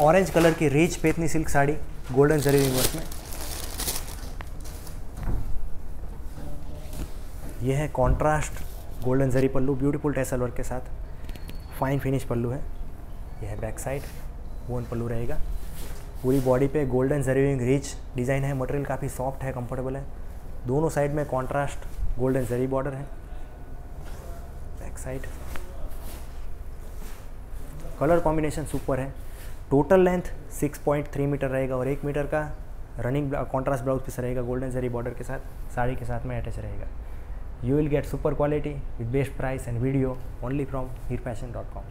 Orange colour की rich Paithani silk sari golden zari work में। यह है contrast golden zari pallu beautiful tassel work के साथ। फाइन फिनिश पल्लू है। यह है बैक साइड वोन पल्लू रहेगा। पूरी बॉडी पे गोल्डन जरीविंग रिच डिज़ाइन है। मटेरियल काफ़ी सॉफ्ट है कंफर्टेबल है। दोनों साइड में कॉन्ट्रास्ट गोल्डन जरी बॉर्डर है। Back side colour combination super है। टोटल लेंथ 6.3 मीटर रहेगा और एक मीटर का रनिंग कॉन्ट्रास्ट ब्लाउज पीस रहेगा, गोल्डन जरी बॉर्डर के साथ, साड़ी के साथ में अटैच रहेगा। You will get super quality with best price and video only from Heer fashion dot com